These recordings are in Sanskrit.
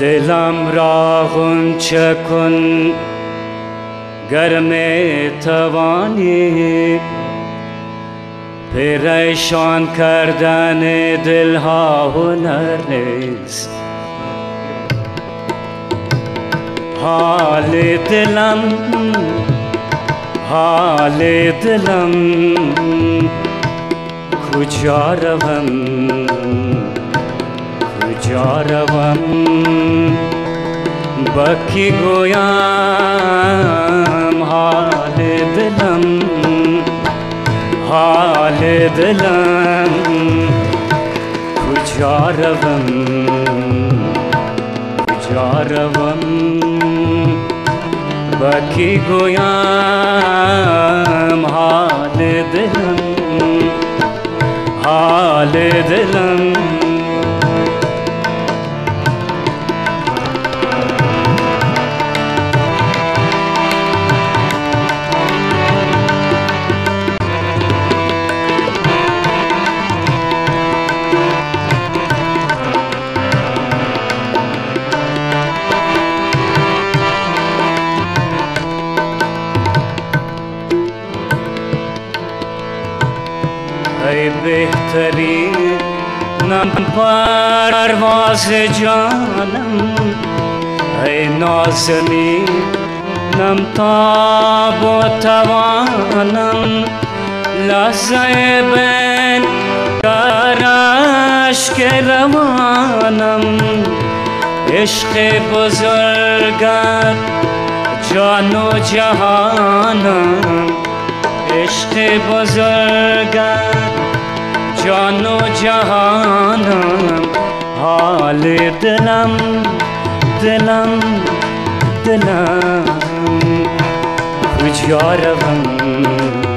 دلم را غنچه کن گر می توانی پریشان کردن دلها هنر نیست حال دلم حال دلم کجا روم जौरवं बखि गोयां हाले दलं हाले दलं जौरवं जौरवं बखि गोयां हाले दलं हाले दलं در بهترین پرواز جانم ای نازنی نم تاب و توانم لحظه بین کارش که روانم عشق بزرگت جان و جهانم عشق بزرگم جان و جهانم حال دلم دلم دلم کجا روم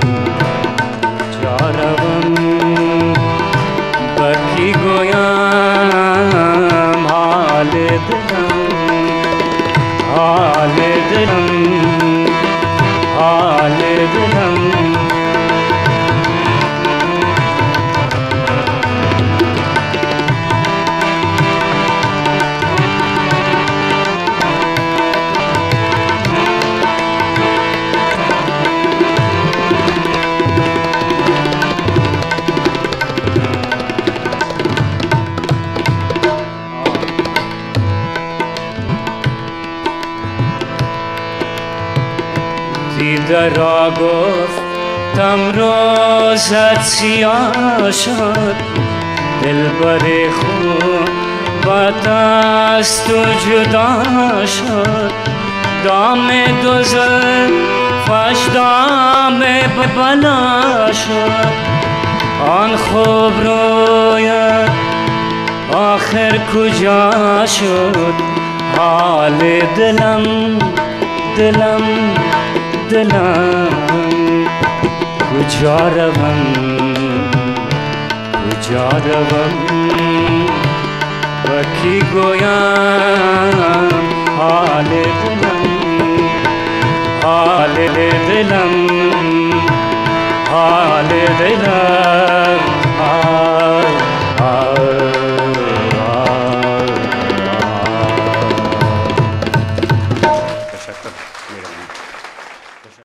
دیده را گفتم روزت سیاه شد دلبر خون با و جدا شد دام دو زلفش دام شد آن خوب آخر کجا شد حال دلم دلم आप्टलां कुछारवं, कुछारवं, पखी गोयां, हाले रिलं, हाले रिलं, हाले रिलं